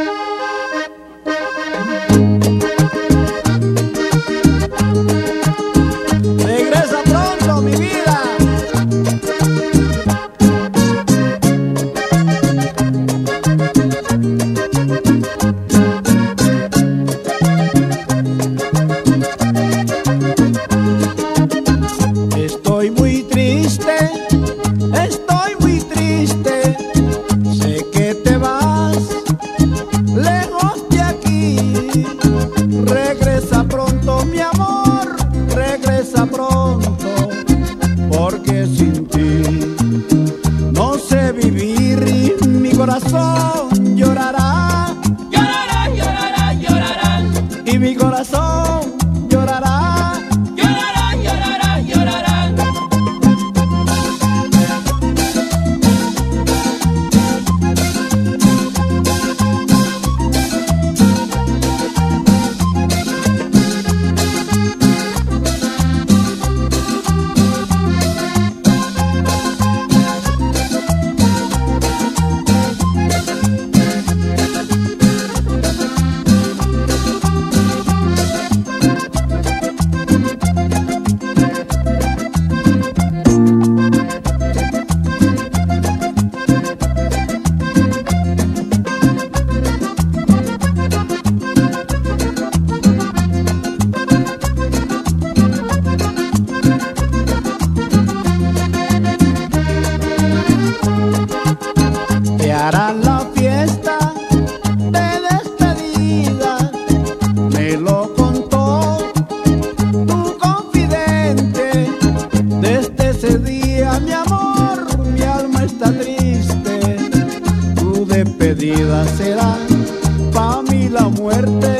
Música mi amor, regresa pronto, porque sin ti no sé vivir mi corazón. Llegará la fiesta de despedida, me lo contó tu confidente. Desde ese día, mi amor, mi alma está triste. Tu despedida será para mí la muerte.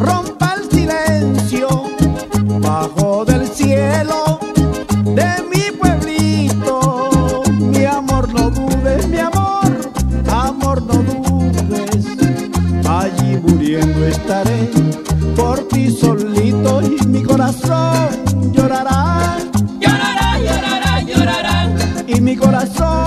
rompa el silencio bajo del cielo de mi pueblito. Mi amor, no dudes, mi amor, amor, no dudes. Allí muriendo estaré por ti solito y mi corazón llorará. Llorará, llorará, llorará. Y mi corazón.